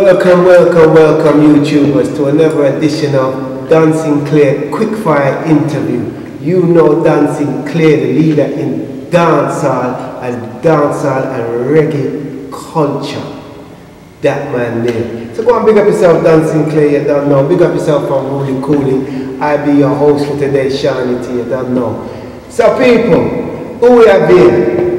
Welcome, welcome, welcome, YouTubers, to another edition of Don Sinclair Quickfire Interview. You know Don Sinclair, the leader in dancehall and dancehall and reggae culture. That man there. So go and big up yourself, Don Sinclair, you don't know. Big up yourself from Holy Cooling. I be your host for today, Shani T, you don't know. So people, who we have here?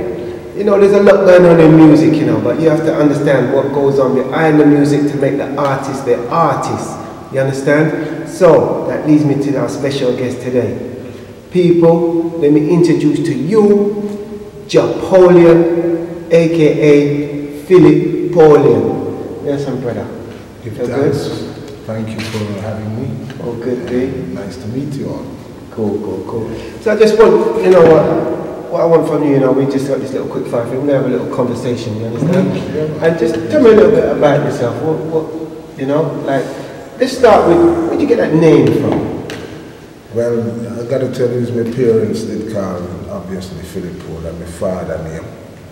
You know, there's a lot going on in music, you know, but you have to understand what goes on behind the music to make the artist the artist. You understand? So, that leads me to our special guest today. People, let me introduce to you Japolion, aka Philip Polian. Yes, my brother. If Feel good? Thank you for having me. Oh, good day. Nice to meet you all. Cool, cool, cool. So I just want, you know what, what I want from you, you know, we just got this little quick fire thing, we're gonna have a little conversation, you understand? Yeah. And just tell me a little bit about yourself. What, what, you know, like, let's start with, where'd you get that name from? Well, I got to tell you, it's my parents did call obviously Philip Paul, and my father name.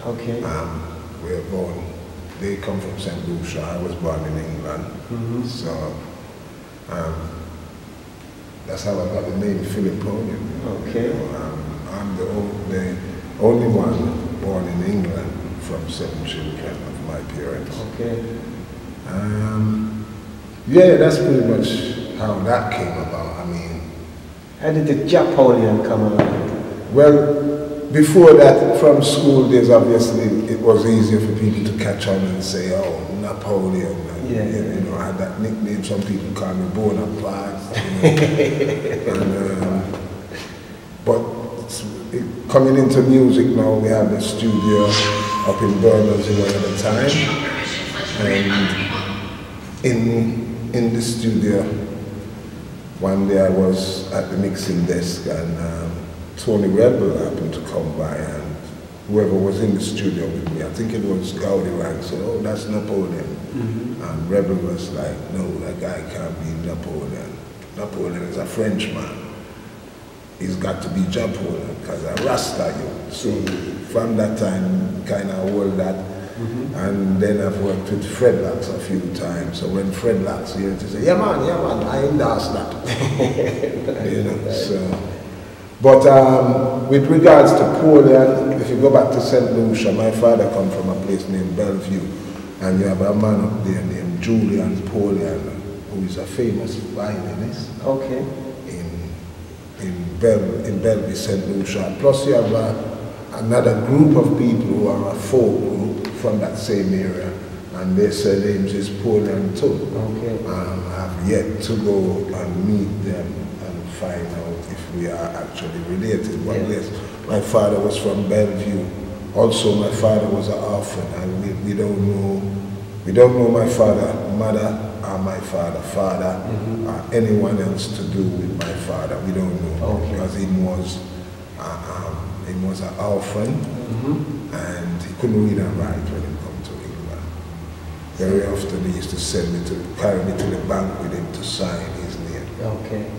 Okay. Um, we were born, they come from St. Lucia. I was born in England. Mhm. So, um, that's how I got the name Philip Paul. you know. Okay. You know, um, I'm the, the only one born in England from seven children of my parents. Okay. Um, yeah, that's pretty much how that came about. I mean, How did the Japolion come along? well, before that, from school days, obviously, it was easier for people to catch on and say, oh, Napoleon. And, Yeah. You, you know, I had that nickname. Some people call me Bonaparte. You know. and, um, but coming into music now, we had the studio up in Bermondsey at the time. And in in the studio. One day I was at the mixing desk and um, Tony Rebel happened to come by and whoever was in the studio with me, I think it was Gaudi Rang, said, oh, that's Napoleon. And Rebel was like, no, that guy can't be Napoleon. Napoleon is a Frenchman. He's got to be Napoleon because I Rasta you. So from that time, kind of hold that and then I've worked with Fred Locks a few times. So when Fred Locks here to say, yeah man, yeah man, I endorse that. you know, so. But um, with regards to Poland, if you go back to St. Lucia, my father come from a place named Bellevue. And you have a man up there named Julian Polian, who is a famous violinist Okay. In in Bel in Bellevue, St. Lucia. Plus you have a, another group of people who are a folk group from that same area, and their surnames is Polian too. Okay. Um, I've yet to go and meet them and find out if we are actually related. But Yeah. yes, my father was from Bellevue. Also, my father was an orphan, and we, we don't know we don't know my father, mother, or my father, father, or anyone else to do with my father. We don't know Okay. because he was uh, um, he was an orphan, Mm-hmm. and he couldn't read and write when he come to England. Very often he used to send me to carry me to the bank with him to sign his name. Okay.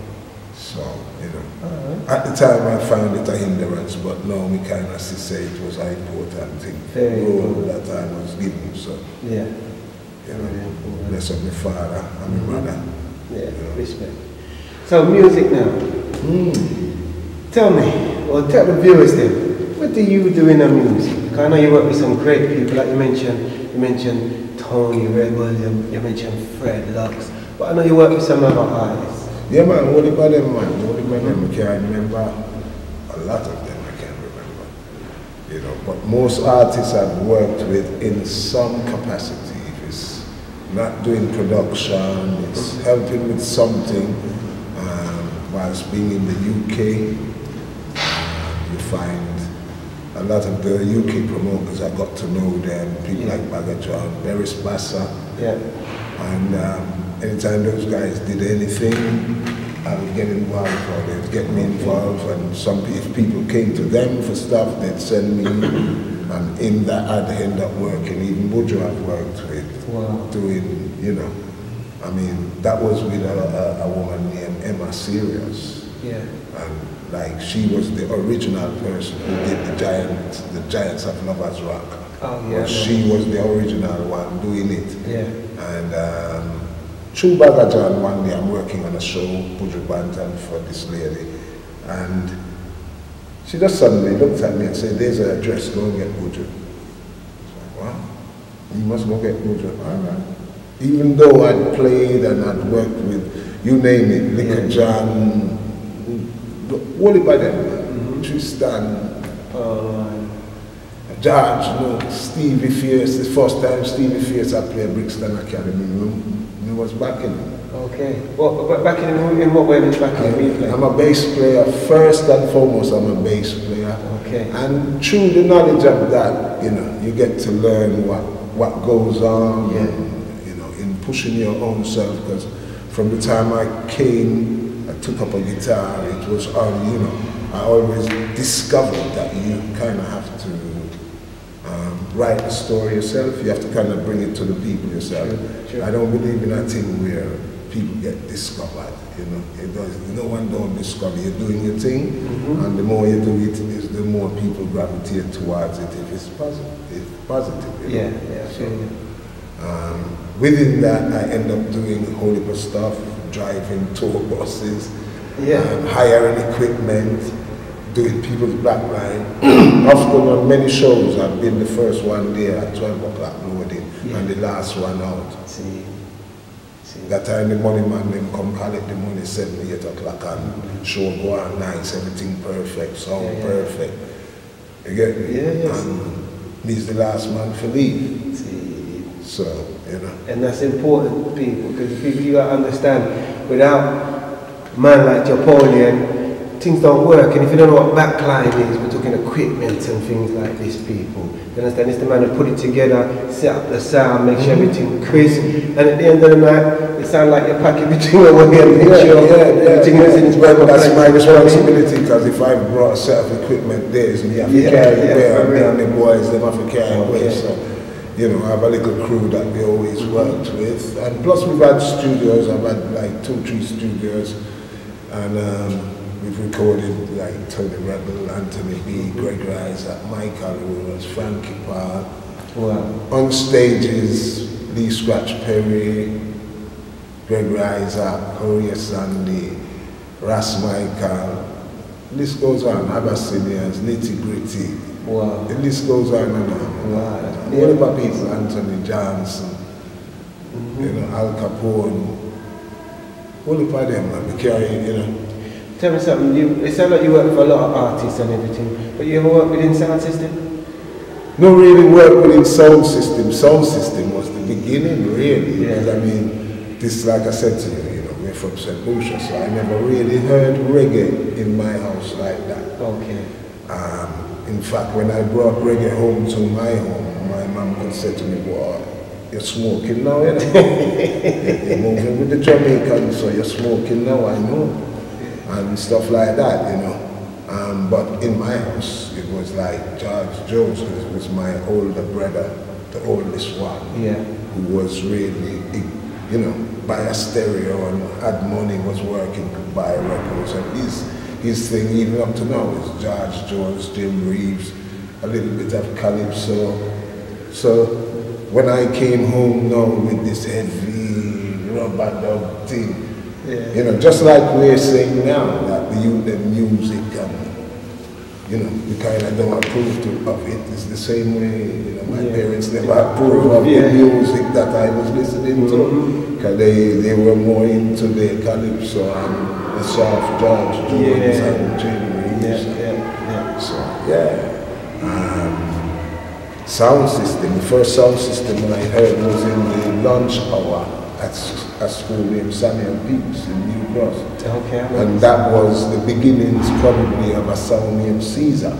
So you know. Alright. At the time, I found it a hindrance, but now we kind of see say it was an important thing. Very role important. that I was given. So, Yeah. You know, bless up my father and my mother. Yeah. Respect. So music now. Hmm. Tell me, or tell the viewers then, what do you do in the music? I know you work with some great people, like you mentioned, you mentioned Tony Rebel, you, you mentioned Fred Locks, but I know you work with some other artists. Yeah, man, what about them, man? What about them? I can't remember. A lot of them I can't remember. You know, but most artists I've worked with in some capacity. Not doing production, it's helping with something. Um, whilst being in the UK, um, you find a lot of the UK promoters, I got to know them, people Yeah. like Bagatron, Beres Bassa, Yeah. and um, anytime those guys did anything, I would get involved or they'd get me involved. And some if people came to them for stuff, they'd send me. and in that, I'd end up working. Even Buju I've worked with, Wow. doing, you know, I mean, that was with a, a, a woman named Emma Sirius. Yeah. And like, she was the original person who did the Giants, the Giants of Lovers Rock. Oh, yeah. But she was the original one doing it. Yeah. And um, through Bagajan one day I'm working on a show, Bantam, for this lady. And she just suddenly looked at me and said, there's a dress, go and get Buju. I like, what? You must go get Buju. All right. Even though I'd played and I'd worked with, you name it, Liquor Yeah. John, all by them, mm-hmm. Tristan, Oh, George, you know, Stevie Face, the first time Stevie Face I played Brixton Academy, you know, he was backing me. okay. But back in, in what way was back in the? I'm a bass player, first and foremost I'm a bass player. Okay. And through the knowledge of that, you know, you get to learn what, what goes on, you know, in pushing your own self, because from the time I came, I took up a guitar, it was on, you know, I always discovered that you kind of have to um, write the story yourself. You have to kind of bring it to the people yourself. Sure, sure. I don't believe in a thing where people get discovered. You know, it does. No one don't discover. You're doing your thing, Mhm. and the more you do it, is the more people gravitate towards it. If it's positive, if positive. you know. Yeah, yeah, So, um, within that, I end up doing a whole heap of stuff, driving tour buses, Yeah. um, hiring equipment, doing people's black line. Often on many shows, I've been the first one there at 12 o'clock loading Yeah. and the last one out. See, see. That time the money man them come collect the money 7, 8 o'clock and show go on nice, everything perfect, sound Yeah, yeah. perfect. You get me? Yeah, yes. And me's the last man for leave. see. So, you know. And that's important, people, because people you gotta understand, without man like Napoleon, things don't work. And if you don't know what backline is, we're talking equipment and things like this, people. You understand? It's the man who put it together, set up the sound, make sure everything crisp. And at the end of the night, it sounds like you're packing between away and make sure everything is in its proper that's my responsibility because if I brought a set of equipment there, it's me have to Yeah, carry yeah, for and the boys, them have to carry Okay. away. So, you know, I have a little crew that we always worked with. And plus we've had studios, I've had like two, three studios. And um, we've recorded like Tony Rebel, Anthony B, Greg Rice, uh, Michael Lewis, Frankie Paul. Wow. On stages, Lee Scratch Perry, Greg Riser, Korea uh, Sandy, Ras Michael. List goes on, Abyssinians, Nitty Gritty. Wow. The list goes on and on. Wow. What about people? Anthony Johnson, mm-hmm. you know, Al Capone. All about them. We carry, you know. Tell me something. You, it sounds like you work for a lot of artists and everything, but you ever work within sound system? No really work within sound system. Sound system was the beginning, really. Yeah. Because I mean, this, like I said to you, you know, we're from St. Lucia, so I never really heard reggae in my house like that. Okay. Um, in fact, when I brought reggae home to my home, my mom would say to me, boy, you're smoking now, you know. you're moving with the Jamaicans, so you're smoking now, I know. And stuff like that, you know. Um, but in my house, it was like George Jones, it was my older brother, the oldest one, Yeah. who was really, you know, buy a stereo and had money, was working to buy records. And his, his thing, even up to now, is George Jones, Jim Reeves, a little bit of Calypso. So when I came home now with this heavy rubber dub thing, Yeah. you know, just like we're saying now, that the and music and you know, we kind of don't approve to, of it. It's the same way, you know, my Yeah. parents never approved of Yeah. the music that I was listening to. Mhm. Because they, they were more into the calypso and the soft George Jones Yeah. and Jim Yeah, yeah, yeah. So, yeah. Um, sound system, the first sound system I heard was in the lunch hour at a school named Samuel Pepys in New Cross. Okay. And that was the beginnings probably of a sound named Caesar,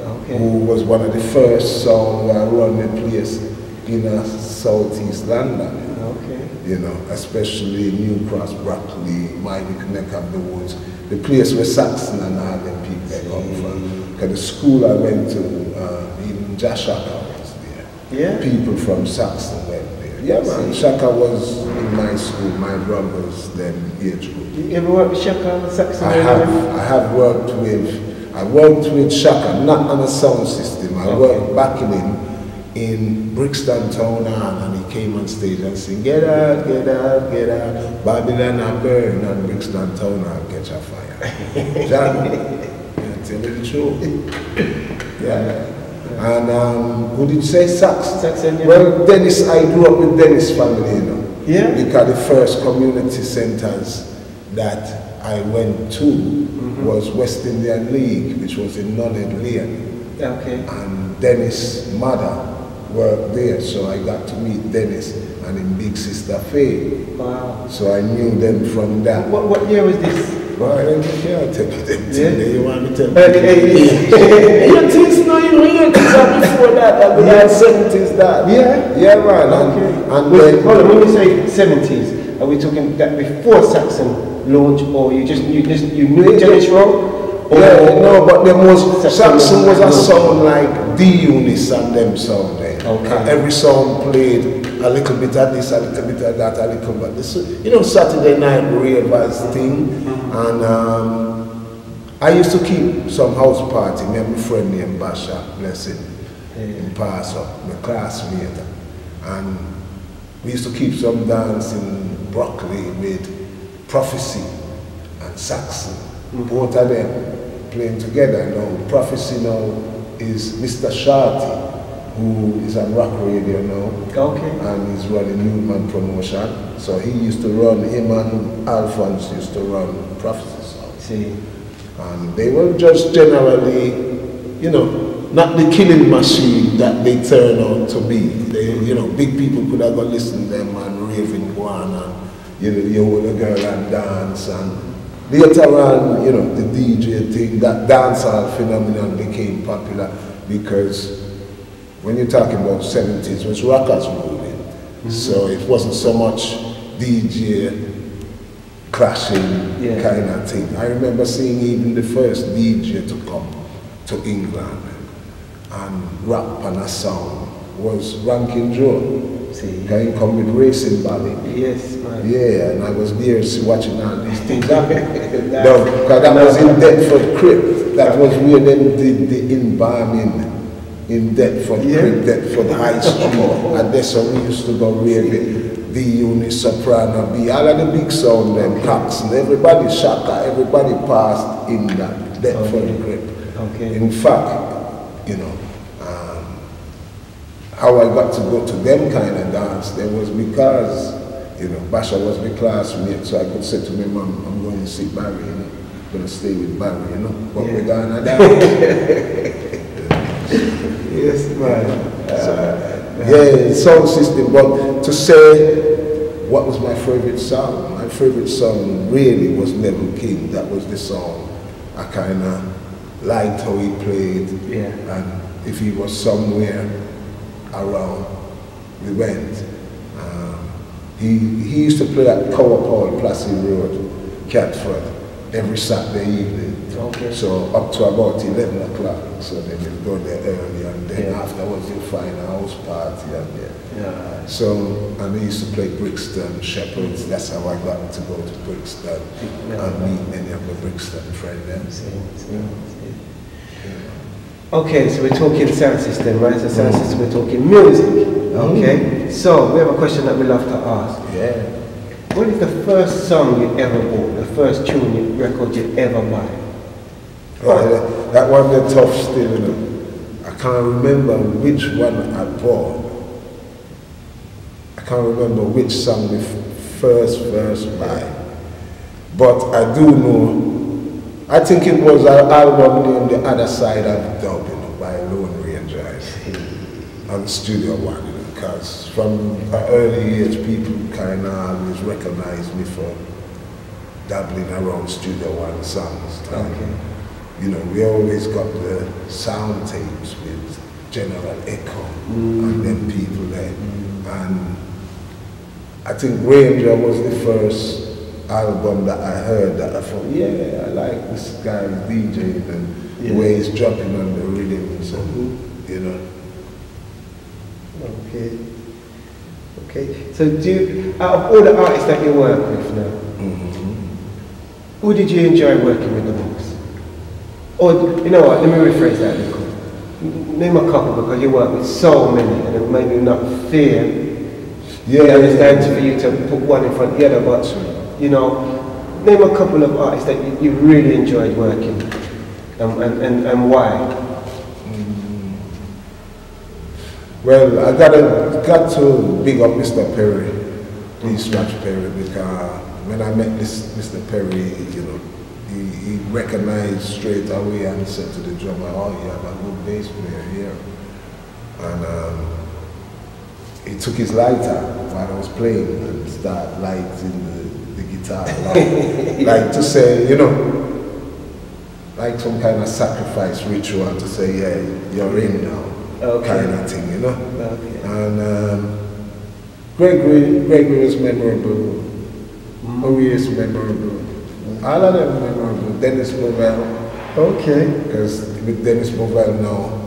Okay. who was one of the first sound that run the place in uh, southeast London. Okay. You know, especially New Cross, Brockley, Mywick Neck of the Woods, the place where Saxon and them people come from. Because the school I went to, uh, even Jah Shaka was there. Yeah. People from Saxon went. Yeah, man, Shaka was in my school, my brothers, then age group. You ever worked with Shaka Saxon? I have, I have worked with, I worked with Shaka, not on a sound system. I Okay. worked backing him in Brixton Town Hall and he came on stage and sang, Get out, get out, get out, Babylon a burn and Brixton Town Hall catch a fire. John, tell me the truth. Yeah. And um, who did you say? Sax? Well, Dennis, I grew up with Dennis family, you know. Yeah. Because the first community centers that I went to Mm-hmm. was West Indian League, which was in Nunhead Lane. Okay. And Dennis' mother worked there, so I got to meet Dennis and his big sister Faye. Wow. So I knew them from that. What, what year was this? Well, Yeah. You want me to tell you? Early 80s. You think no, you know, you think that before that, that we had 70s that. Yeah? Man. Okay. and Was- then, on, when you say 70s, are we talking that before Saxon launch or you just you just you knew Dennis wrong? Or yeah, no, but there was, Saxon Saxon was a sound like the Unis and them sound. Okay. Every song played a little bit of this, a little bit of that, a little bit this. You know, Saturday night ravers thing. And um, I used to keep some house party. Me and my friend named Basha, bless him, in Paso, my classmate. And we used to keep some dance in Brockley with Prophecy and Saxon. Both of them playing together. Now, Prophecy now is Mr. Sharty, who is on rock radio now Okay. and he's running Newman Promotion. So he used to run, him and Alphonse used to run Prophecy. See. And they were just generally, you know, not the killing machine that they turn out to be. They, you know, big people could have gone listen to them and raving on and, you know, you hold a girl and dance and later on, you know, the DJ thing, that dancehall phenomenon became popular because when you're talking about 70s, it was rockers moving. So it wasn't so much DJ clashing Yeah. kind of thing. I remember seeing even the first DJ to come to England and rap on a song was Ranking Joe. See. Can you come with racing body? Yes, man. Yeah, and I was there watching all these things happen. That- no, because that was in Deptford Crypt. That was where them did the embalming in Deptford Yeah. Crypt, Deptford High Street. and that's how we used to go really. The unit soprano, B, all of the big sound, and everybody shaka, everybody passed in that Deptford Okay. Crypt. Okay. In fact, you know, um, how I got to go to them kind of dance, there was because, you know, Basha was my classmate, so I could say to my mom, I'm going to see Barry, you know, I'm going to stay with Barry, you know, but we're going to dance. Yes, man. yeah, sound system, but to say what was my favorite song, my favorite song really was Neville King. That was the song I kind of liked how he played. Yeah. And if he was somewhere around, we went. Um, he, he used to play at Cower Paul, Plassey Road, Catford, every Saturday evening. Okay. So up to about 11 o'clock. So then you go there early then Yeah. afterwards you find a house party and yeah. Yeah. So, and I used to play Brixton, Shepherds, that's how I got to go to Brixton Yeah. and meet many of my Brixton friends. See, see, see. Okay, so we're talking sound system, right? So sound system, we're talking music. Okay. Mm-hmm. So we have a question that we love to ask. Yeah. What is the first song you ever bought? The first tune, you, record you ever buy? Right, that, that one the tough still, you know. I can't remember which one I bought. I can't remember which song the first verse by. But I do know, I think it was an album named The Other Side of Dub, you know, by Lone Ranger on Studio One, because from early age people kind of always recognize me for dabbling around Studio One songs. Okay. You know, we always got the sound tapes with General Echo and then mm. people there. Mm. And I think Ranger was the first album that I heard that I thought, yeah, I like this guy's DJing and the way he's dropping on the rhythms and, mm-hmm. you know. Okay. Okay. So do you, out of all the artists that you work with now, mm-hmm. who did you enjoy working with the most? Or you know what? Let me rephrase that. Name a couple because you work with so many and it may be not fair. Yeah, I understand for you to put one in front of the other, but you know, name a couple of artists that you, you really enjoyed working and, and, and, and why. Hmm. Well, I gotta got to big up Mr. Perry, Lee Scratch Perry, because when I met this Mr. Perry, you know, he, recognized straight away and said to the drummer, "Oh, you have a good bass player here," and um, he took his lighter while I was playing and started lighting the, the guitar, like, like to say, you know, like some kind of sacrifice ritual to say, yeah, you're in now Okay. kind of thing, you know. Okay. And um, Gregory, Gregory is memorable. Marie is memorable. All of them memorable. Dennis Bovell, Okay. because with Dennis Bovell now,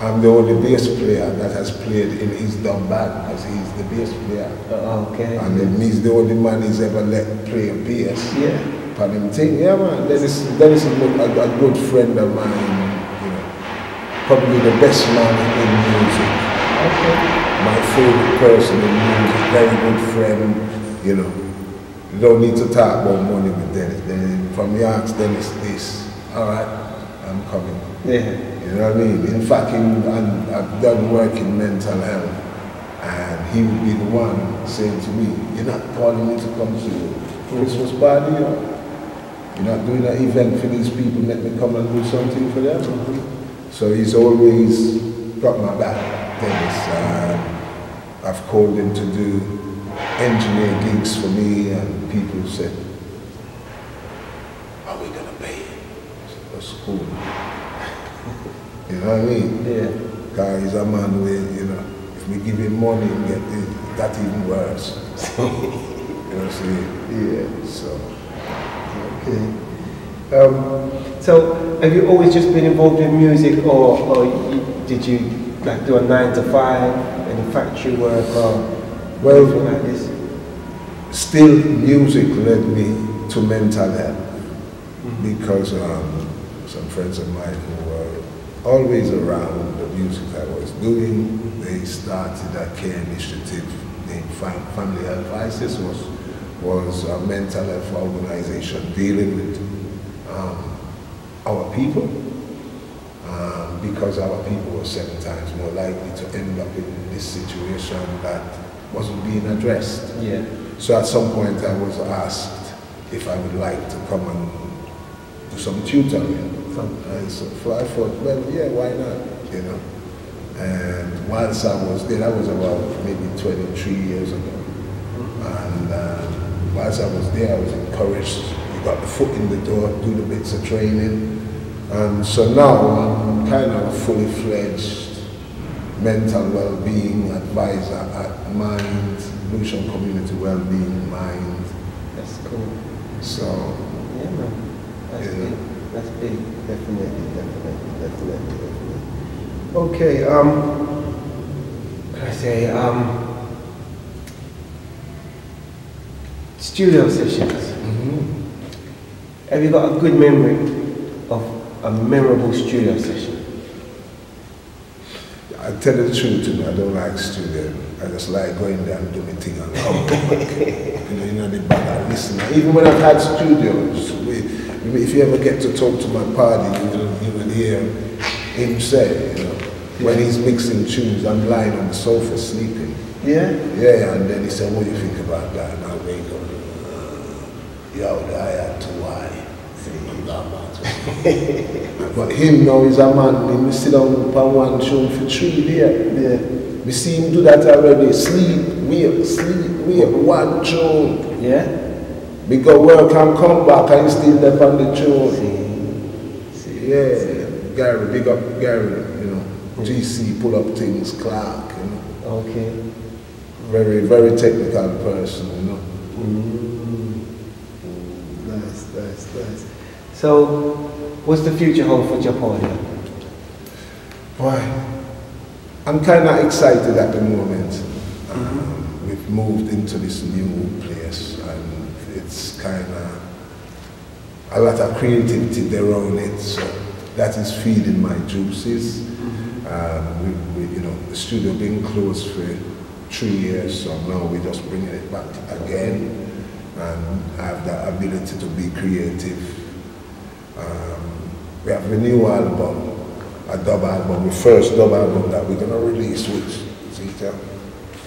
I'm the only bass player that has played in his drum band because he's the bass player. Uh, okay. And then he's the only man he's ever let play a bass. Yeah. For them thing, yeah man. Dennis, Dennis is a, a good friend of mine, you know. Probably the best man in music. Okay. My favorite person in music, very good friend, you know. You don't need to talk about money with Dennis. Then from the ask Dennis this, all right, I'm coming. Yeah. You know what I mean? In fact, in, and I've done work in mental health, and he would be the one saying to me, "You're not calling me to come to you. Christmas party, or you're not doing an event for these people. Let me come and do something for them." So he's always got my back, Dennis. Um, I've called him to do engineer gigs for me, and people said, "Are we gonna pay?" I said, That's cool. You know what I mean? Yeah. He's a man with, you know, if we give him money, we get it, that even worse. you know what I'm saying? Yeah. So, Okay. Um, so, have you always just been involved in music, or, or you, did you like do a nine to five, any factory work, or Well- still music led me to mental health because um, some friends of mine who were always around the music I was doing, they started a care initiative. Named Fam- Family Advices was was a mental health organization dealing with um, our people um, because our people were seven times more likely to end up in this situation that wasn't being addressed. Yeah. So at some point I was asked if I would like to come and do some tutoring. And so I thought, well, yeah, why not, you know? And whilst I was there, that was about maybe 23 years ago. And um, whilst I was there, I was encouraged. You got the foot in the door, do the bits of training. And so now I'm kind of fully fledged mental well-being advisor at Mind, Lucian Community Well-being Mind. That's cool. So, Yeah, man. That's Yeah. big. That's big. Definitely, definitely, definitely, definitely. Okay, um, can I say, um, studio sessions. Have you got a good memory of a memorable studio session? I tell you the truth, you know, I don't like studio. I just like going there and doing my thing and come back. you know, you know, the back and listen. Even when I've had studios, we, if you ever get to talk to my party, you will, you will hear him say, you know, when he's mixing tunes, I'm lying on the sofa sleeping. Yeah? Yeah, and then he said, what do you think about that? And I wake up, uh, yo, I had to why. but him now is a man, he sit down upon one tune for three days. Yeah. We see him do that already. Sleep, wake, sleep, wake, one tune. Yeah? We go work and come back and still there on the tune. See? See? Yeah, Gary, big up Gary, you know. GC, pull up things, Clark, you know. Okay. Very, very technical person, you know. Mm. Nice, nice, nice. So, what's the future hold for Japolion? Boy, I'm kind of excited at the moment. Um, we've moved into this new place and it's kind of a lot of creativity there on it. So that is feeding my juices. Um, we, we, you know, the studio being closed for three years, so now we're just bringing it back again and have the ability to be creative. Um, we have a new album, a dub album, the first dub album that we're gonna release with Zeta.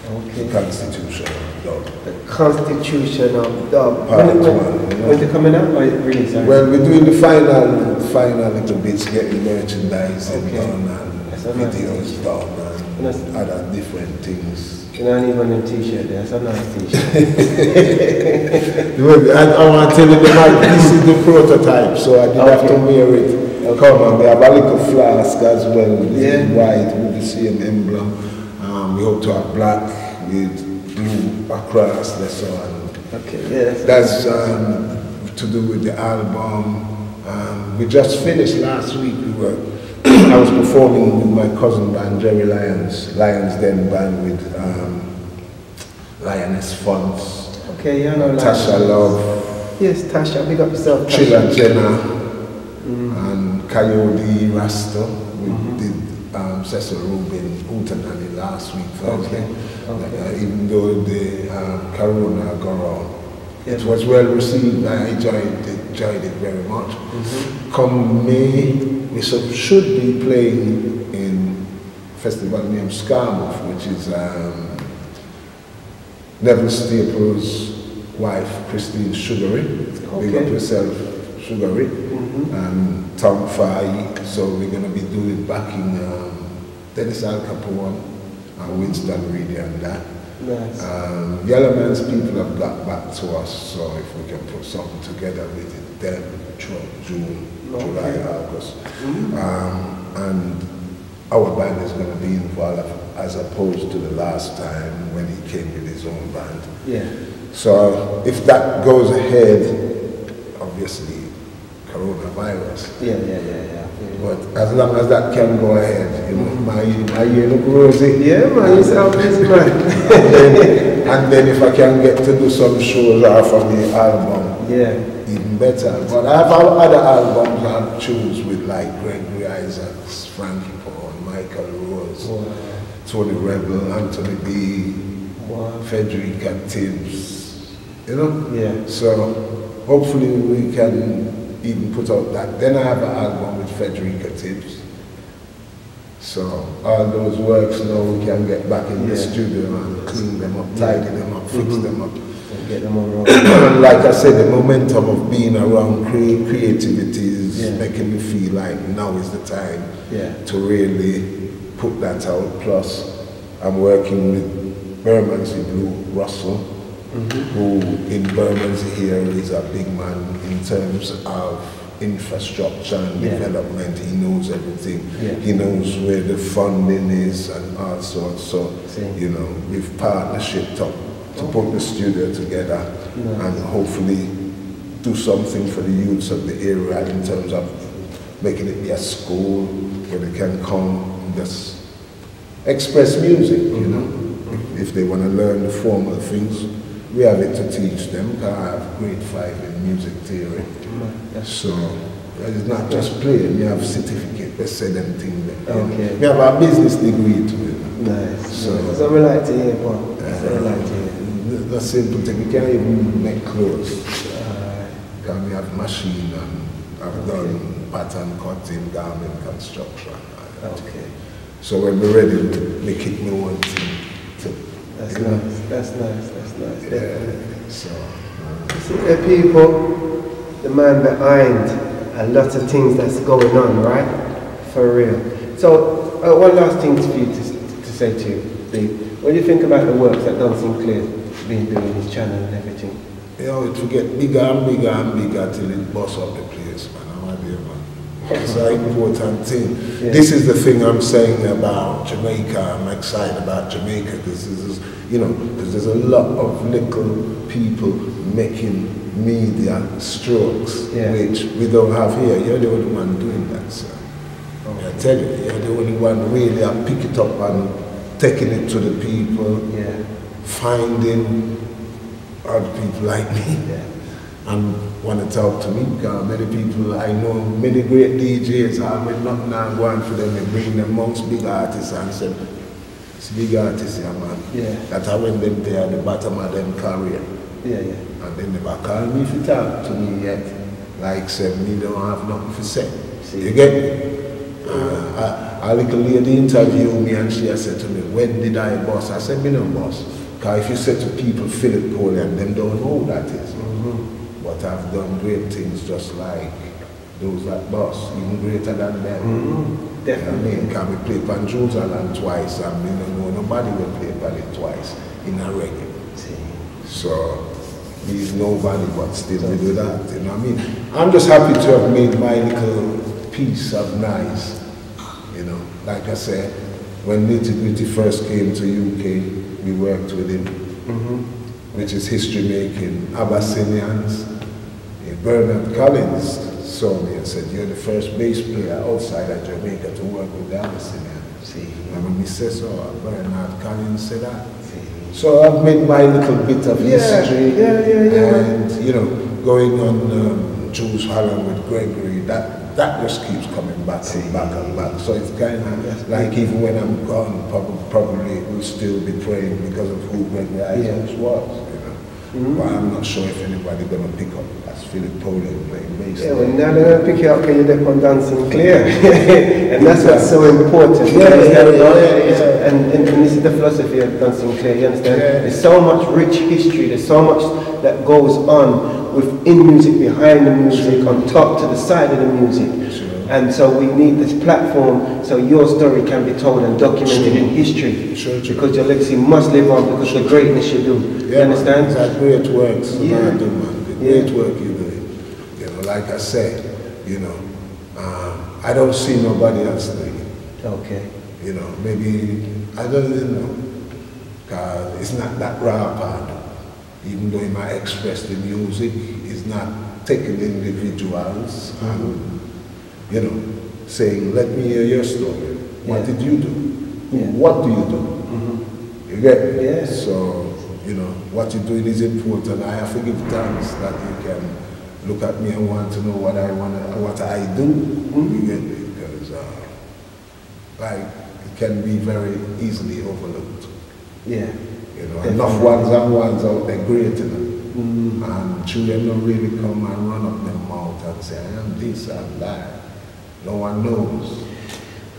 Okay. The Constitution dub. The Constitution of Dub. Part When, when, one, when's it coming out? Or. Well, we're doing the final, final little bits, getting merchandise Okay. done and nice videos done other different things. You need one of t-shirt. That's a nice t-shirt. I, I want to tell you that this is the prototype, so I did have to wear it. Come on, we have a little flask as well. This Yeah. white with the same emblem. Um, we hope to have black with blue across the sun. okay, yeah. That's, That's um, to do with the album. Um, we just finished last week. We were I was performing with my cousin band Jerry Lyons, Lyons then band with um, Lioness Funds, okay, I know. Tasha Love, Yes, Tasha. Big up yourself. Trilla Jenna, and Coyote Rasta. We did um, Cecil Rubin Utanani last week Thursday. Okay. Uh, even though the um, Corona got on. It was well received. I enjoyed it, enjoyed it very much. Come May, we should be playing in festival named Skamouth, which is um, Neville Staples' wife, Christine Sugary. Big up Okay. yourself, Sugary. And Tom Fahey. So we're going to be doing backing um, Dennis Al Capone and Winston Reedy and that. Nice. Um, Yellowman's people have got back to us, so if we can put something together with it, then June, July. August. Um, and our band is going to be involved as opposed to the last time when he came with his own band. Yeah. So if that goes ahead, obviously coronavirus. Yeah, yeah, yeah, yeah. But as long as that can go ahead, you know, mm. my, my year look rosy. Yeah, man, you sound busy, man. and, then, and then if I can get to do some shows off of the album, yeah. even better. But I have other albums I've choose with like Gregory Isaacs, Frankie Paul, Michael Rose, Wow. Tony Rebel, Anthony B, Wow. Federica Tibbs, you know? Yeah. So hopefully we can even put out that. Then I have an album Federica Tibbs. So all those works now we can get back in the studio and clean them up, tidy them up, fix Mhm. them up. And get them like I said, the momentum of being around cre- creativity is Yeah. making me feel like now is the time Yeah. to really put that out. Plus, I'm working with Bermondsey Blue Russell, who in Bermondsey here is a big man in terms of infrastructure and Yeah. development. He knows everything. Yeah. He knows where the funding is and all sorts. So, See. you know, we've partnershiped up to oh. put the studio together Nice. and hopefully do something for the youths of the area in terms of making it be a school where they can come and just express music, you know. If, if they want to learn the formal things, we have it to teach them. I have grade five in music theory. Mm, That's So it's not just playing, you have certificate, they say them things. there, you. Okay. We have a business degree to it. nice. So- we like to hear. Uh, That's what we like to hear. The, the simple thing, we can't even make clothes. Because we have machine and I've done pattern cutting, garment construction. Okay. So when we're ready, we kick me one thing. To, That's nice. That's nice. Nice. Yeah, so, uh, See, the people, the man behind a lot of things that's going on, right? For real. So, uh, one last thing for you to, to say to you, Steve. What do you think about the works that Don Sinclair's been doing, his channel and everything? you know, it will get bigger and bigger and bigger till it busts up the place, man. I'm be there, man. It's an important thing. Yeah. This is the thing I'm saying about Jamaica. I'm excited about Jamaica because this is, you know, because there's a lot of little people making media strokes, Yeah. which we don't have here. You're the only one doing that, sir. I tell you, you're the only one really uh, pick it up and taking it to the people, Yeah. finding other people like me and want to talk to me because many people I know, many great DJs have with nothing now go going for them and bring them amongst big artists and say, it's big artists here man. Yeah. That I went them there at the bottom of them career. Yeah, yeah. And they never call me to talk to me yet. Like said, me don't have nothing to say. See. You get me? Uh, a, a little lady interviewed me and she said to me, when did I boss? I said, me no boss. Because if you say to people, Philip Polian, them don't know who that is. Mm-hmm. But I've done great things just like those that boss, even greater than them. Mm-hmm. You know I mean? Can we play Pan Jules Island twice and me don't know nobody will play it twice in a reggae. See. So he's nobody but still we do that. You know what I mean? I'm just happy to have made my little piece of nice. You know, like I said, when Nitty Gritty first came to UK, we worked with him, Mm-hmm. which is history making. Abyssinians, Bernard Collins saw me and said, You're the first bass player outside of Jamaica to work with the Abyssinians. See. And when so, Bernard Collins said that. So I've made my little bit of Yeah, history. yeah, yeah, yeah. And, you know, going on um, Jools Holland with Gregory, that, that just keeps coming back and back and back. So it's kind of like even when I'm gone, probably, probably we'll still be praying because of who Gregory Isaacs was, you know. Mm-hmm. But I'm not sure if anybody going to pick up as Philip Polian playing bass. Yeah, well, now they're going to pick you up because you're on Don Sinclair. and that's what's so important. yeah, yeah, yeah. And, and, and this is the philosophy of Don Sinclair, you understand? Yeah. There's so much rich history, there's so much that goes on within music, behind the music, on top to the side of the music. And so we need this platform so your story can be told and documented Sure. in history. Sure, sure. Because your legacy must live on because the greatness you do. you understand? Man, that great work, Yeah. man, do, man. The Yeah. great work you do. You know, like I said, you know, um, I don't see nobody else doing it. Okay. You know, maybe I don't even know. Cause it's not that raw part. Even though he might express the music, it's not taking individuals and you know, saying, let me hear your story. What Yeah. did you do? Yeah. What do you do? You get me? Yeah. So, you know, what you're doing is important. I have to give thanks that you can look at me and want to know what I want to, what I do. You get me? Because, uh, like, it can be very easily overlooked. Yeah. You know, Definitely. enough ones and ones out there great, you know. Mm. And children don't really come and run up their mouth and say, I am this and that. No one knows.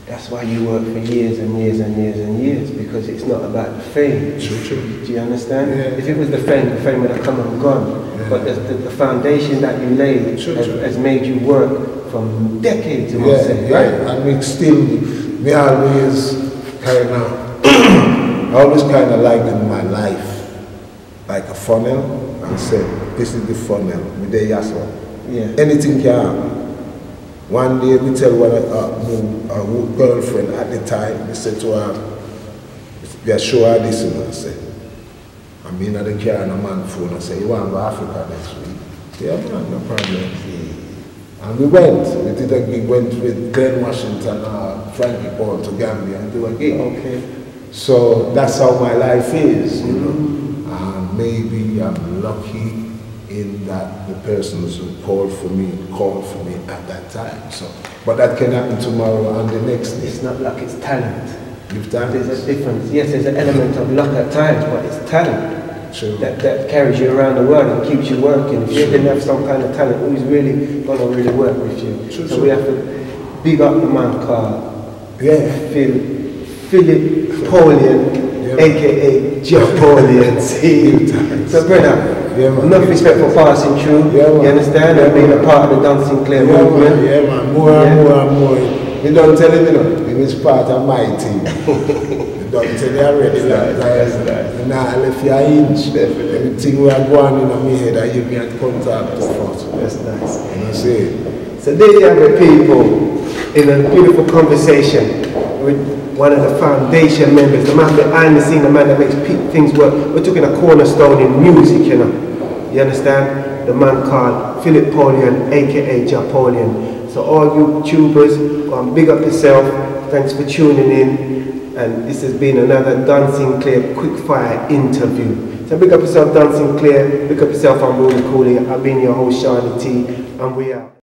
That's why you work for years and years and years and years because it's not about the fame. True, true. Do you understand? Yeah. If it was the fame, the fame would have come and gone. Yeah. But the, the, the foundation that you laid True, has, true. has made you work from decades, I Yeah, say, yeah. right? And we still, me always kind of, I always kind of liken my life like a funnel and said, this is the funnel, with the yasso. Yeah. Anything can happen. One day we tell one of our, our girlfriend at the time, we said to her, we are show her this and I said, I'm in the car and a man phone I say, you want to go to Africa next week? Yeah man, no problem. And we went, we did a gig, went with Glenn Washington, uh, Frankie Paul to Gambia and do a gig. Okay. So that's how my life is, you know. And maybe I'm lucky in that the persons who called for me called for me at that time. So, but that can happen tomorrow and the next day. It's not luck, it's talent. You've done There's a difference. Yes, there's an element of luck at times, but it's talent. True. that, that carries you around the world and keeps you working. If you didn't have some kind of talent, who's really going to really work with you? True, so we have to big up the man called Yeah. Phil, Philip Polian, Yeah. aka Japolion. See? So brother, Yeah, man. enough respect for passing through. Yeah, man. you understand? and being a part of the Don Sinclair Yeah, movement. man, yeah, man. More and more and more. You don't tell him, you know, he was part of my team. you don't tell him already. That's nice, like, that's Nah, I left your inch. Everything we are going in my head, I give me a contact. That's nice. You know, say, So there you have it, people, in a beautiful conversation with one of the foundation members, the man behind the scene, the man that makes things work. We're talking a cornerstone in music, you know. You understand? The man called Philip Polian, aka Japolion. So all you tubers, go and big up yourself, Thanks for tuning in. And this has been another Don Sinclair Quickfire interview. So big up yourself, Don Sinclair. Big up yourself, I'm Rooney Cooley. I've been your host, Charlie T. And we are.